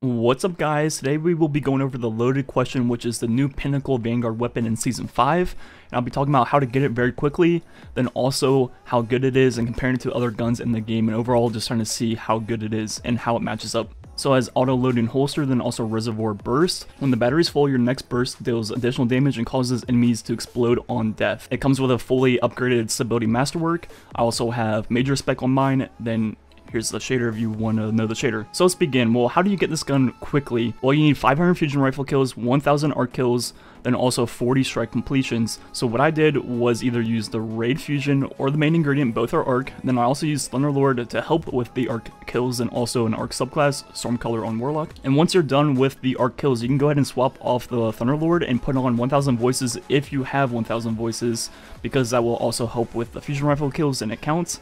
What's up guys, today we will be going over the loaded question which is the new Pinnacle Vanguard weapon in Season 5 and I'll be talking about how to get it very quickly, then also how good it is and comparing it to other guns in the game and overall just trying to see how good it is and how it matches up. So as auto loading holster, then also reservoir burst. When the battery's full, your next burst deals additional damage and causes enemies to explode on death. It comes with a fully upgraded stability masterwork. I also have major spec on mine, then Here's the shader if you want to know the shader. So let's begin. Well, how do you get this gun quickly? Well, you need 500 fusion rifle kills, 1000 arc kills, then also 40 strike completions. So what I did was either use the raid fusion or the main ingredient, both are arc. Then I also used Thunderlord to help with the arc kills and also an arc subclass, Stormcaller on Warlock. And once you're done with the arc kills, you can go ahead and swap off the Thunderlord and put on 1000 voices if you have 1000 voices because that will also help with the fusion rifle kills and it counts.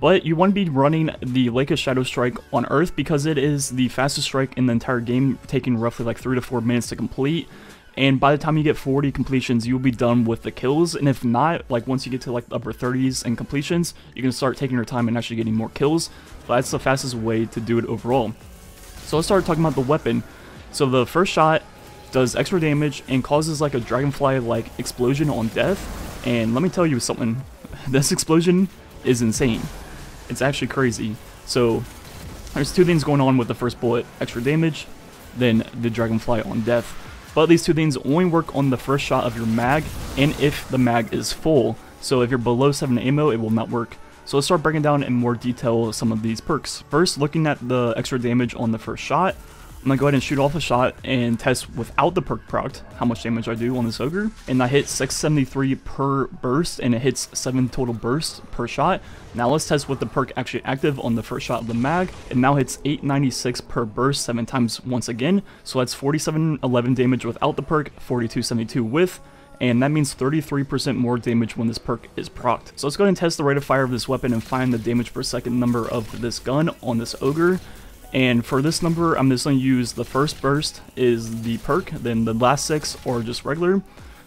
But you want to be running the Lake of Shadow Strike on Earth because it is the fastest strike in the entire game, taking roughly like 3 to 4 minutes to complete. And by the time you get 40 completions, you'll be done with the kills. And if not, like once you get to like upper 30s and completions, you can start taking your time and actually getting more kills. But that's the fastest way to do it overall. So let's start talking about the weapon. So the first shot does extra damage and causes like a dragonfly-like explosion on death. And let me tell you something, this explosion is insane. It's actually crazy. So there's two things going on with the first bullet, extra damage, then the dragonfly on death. But these two things only work on the first shot of your mag, and if the mag is full. So if you're below 7 ammo, it will not work. So let's start breaking down in more detail some of these perks. First, looking at the extra damage on the first shot, I'm gonna go ahead and shoot off a shot and test without the perk proc how much damage I do on this ogre. And I hit 673 per burst and it hits 7 total bursts per shot. Now let's test with the perk actually active on the first shot of the mag. It now hits 896 per burst 7 times once again. So that's 4711 damage without the perk, 4272 with and that means 33% more damage when this perk is procced. So let's go ahead and test the rate of fire of this weapon and find the damage per second number of this gun on this ogre. And for this number, I'm just going to use the first burst is the perk, then the last six or just regular.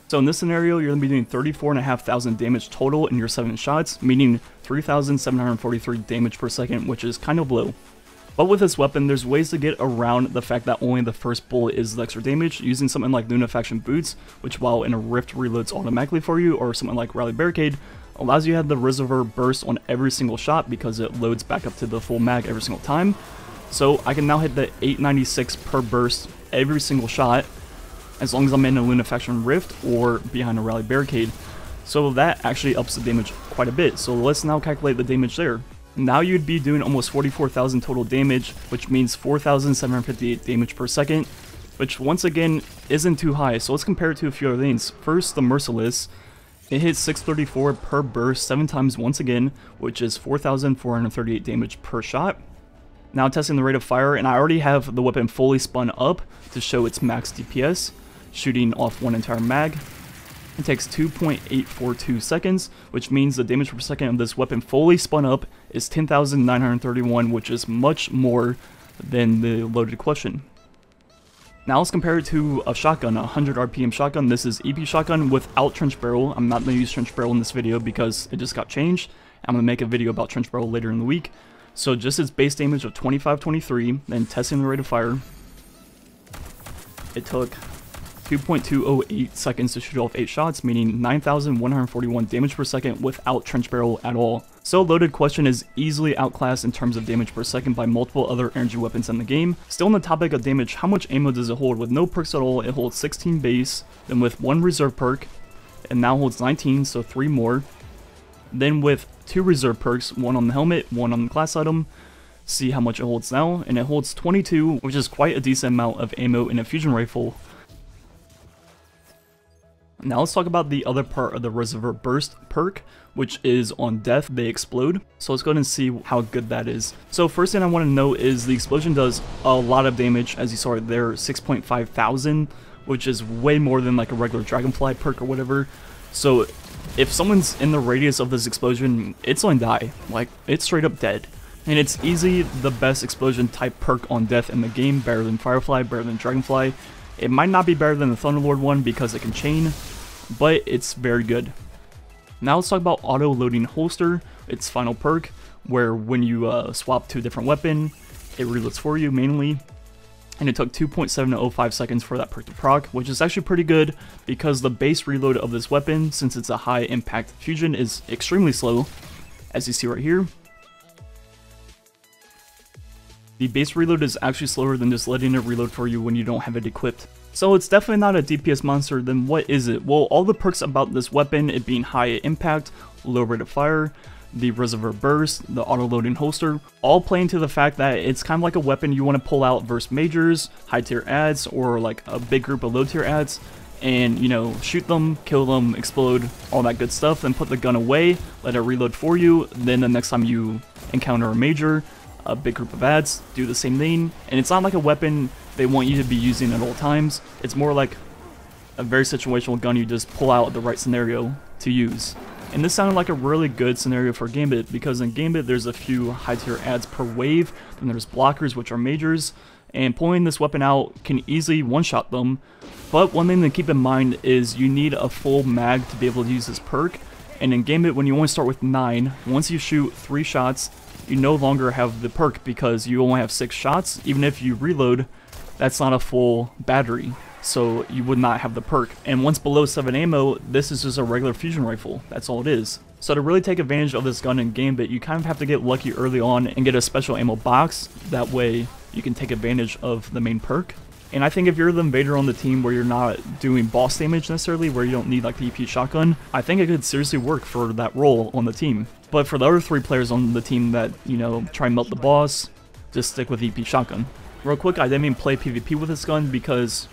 So in this scenario, you're going to be doing 34,500 damage total in your 7 shots, meaning 3,743 damage per second, which is kind of low. But with this weapon, there's ways to get around the fact that only the first bullet is the extra damage, using something like Lunafaction Boots, which while in a Rift reloads automatically for you, or something like Rally Barricade, allows you to have the Reservoir burst on every single shot because it loads back up to the full mag every single time. So I can now hit the 896 per burst every single shot, as long as I'm in a Lunafaction Rift or behind a Rally Barricade. So that actually ups the damage quite a bit. So let's now calculate the damage there. Now you'd be doing almost 44,000 total damage, which means 4,758 damage per second, which once again isn't too high. So let's compare it to a few other things. First, the Merciless. It hits 634 per burst 7 times once again, which is 4,438 damage per shot. Now testing the rate of fire, and I already have the weapon fully spun up to show its max DPS, shooting off one entire mag. It takes 2.842 seconds, which means the damage per second of this weapon fully spun up is 10,931, which is much more than the loaded question. Now let's compare it to a shotgun, a 100 RPM shotgun. This is EP shotgun without trench barrel. I'm not going to use trench barrel in this video because it just got changed. I'm going to make a video about trench barrel later in the week. So just its base damage of 2523, then testing the rate of fire, it took 2.208 seconds to shoot off 8 shots, meaning 9,141 damage per second without trench barrel at all. So loaded question is easily outclassed in terms of damage per second by multiple other energy weapons in the game. Still on the topic of damage, how much ammo does it hold? With no perks at all, it holds 16 base, then with one reserve perk, it now holds 19, so 3 more. Then with two reserve perks, one on the helmet, one on the class item, see how much it holds now, and it holds 22, which is quite a decent amount of ammo in a fusion rifle. Now let's talk about the other part of the Reservoir Burst perk, which is on death, they explode. So let's go ahead and see how good that is. So first thing I want to note is the explosion does a lot of damage, as you saw there, 6.5 thousand, which is way more than like a regular Dragonfly perk or whatever. So if someone's in the radius of this explosion, it's going to die. Like, it's straight up dead. And it's easy the best explosion type perk on death in the game, better than Firefly, better than Dragonfly. It might not be better than the Thunderlord one because it can chain, but it's very good. Now let's talk about auto loading holster, its final perk, where when you uh, swap to a different weapon, it reloads for you mainly. And it took 2.705 seconds for that perk to proc, which is actually pretty good because the base reload of this weapon, since it's a high impact fusion, is extremely slow, as you see right here. The base reload is actually slower than just letting it reload for you when you don't have it equipped. So it's definitely not a DPS monster, then what is it? Well, all the perks about this weapon, it being high impact, low rate of fire, the reservoir burst, the auto-loading holster, all play into the fact that it's kind of like a weapon you want to pull out versus majors, high tier ads, or like a big group of low tier ads, and you know, shoot them, kill them, explode, all that good stuff, then put the gun away, let it reload for you, then the next time you encounter a major, a big group of ads, do the same thing, and it's not like a weapon they want you to be using at all times, it's more like a very situational gun you just pull out the right scenario to use. And this sounded like a really good scenario for Gambit, because in Gambit there's a few high tier ads per wave, then there's blockers which are majors, and pulling this weapon out can easily one-shot them, but one thing to keep in mind is you need a full mag to be able to use this perk, and in Gambit when you only start with 9, once you shoot 3 shots, you no longer have the perk because you only have 6 shots, even if you reload, that's not a full battery, so you would not have the perk. And once below 7 ammo, this is just a regular fusion rifle, that's all it is. So to really take advantage of this gun in Gambit, you kind of have to get lucky early on and get a special ammo box, that way you can take advantage of the main perk. And I think if you're the invader on the team where you're not doing boss damage necessarily, where you don't need like the EP shotgun, I think it could seriously work for that role on the team. But for the other three players on the team that, you know, try and melt the boss, just stick with EP shotgun. Real quick, I didn't even play PvP with this gun because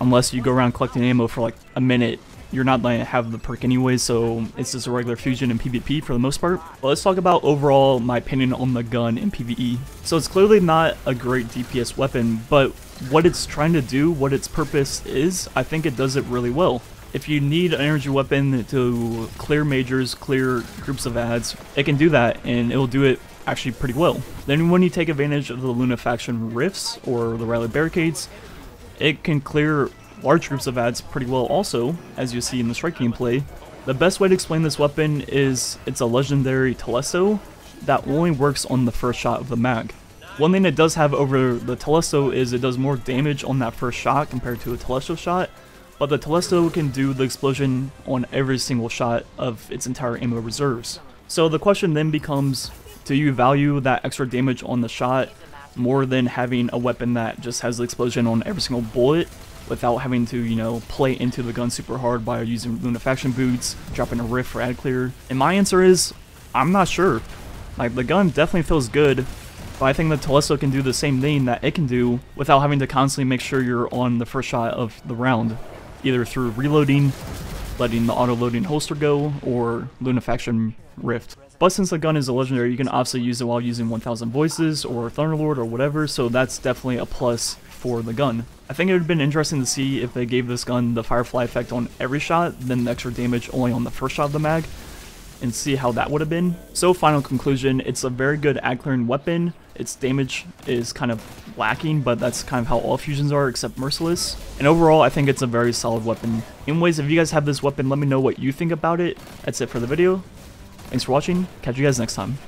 unless you go around collecting ammo for like a minute, you're not going to have the perk anyway, so it's just a regular fusion in PvP for the most part. But let's talk about overall my opinion on the gun in PvE. So it's clearly not a great DPS weapon, but what it's trying to do, what its purpose is, I think it does it really well. If you need an energy weapon to clear majors, clear groups of ads, it can do that, and it will do it actually pretty well. Then when you take advantage of the Lunafaction rifts, or the Rally barricades, it can clear large groups of ads pretty well also, as you see in the strike gameplay. The best way to explain this weapon is it's a legendary Telesto that only works on the first shot of the mag. One thing it does have over the Telesto is it does more damage on that first shot compared to a Telesto shot, but the Telesto can do the explosion on every single shot of its entire ammo reserves. So the question then becomes, do you value that extra damage on the shot more than having a weapon that just has the explosion on every single bullet without having to, you know, play into the gun super hard by using Lunafaction boots, dropping a rift for ad clear? And my answer is, I'm not sure. Like, the gun definitely feels good, but I think the Telesto can do the same thing that it can do without having to constantly make sure you're on the first shot of the round, either through reloading, letting the auto-loading holster go, or Lunafaction Rift. But since the gun is a legendary, you can obviously use it while using 1000 Voices or Thunderlord or whatever, so that's definitely a plus for the gun. I think it would have been interesting to see if they gave this gun the Firefly effect on every shot, then the extra damage only on the first shot of the mag, and see how that would have been. So final conclusion, it's a very good ad clearing weapon. Its damage is kind of lacking, but that's kind of how all fusions are except Merciless. And overall, I think it's a very solid weapon. Anyways, if you guys have this weapon, let me know what you think about it. That's it for the video. Thanks for watching. Catch you guys next time.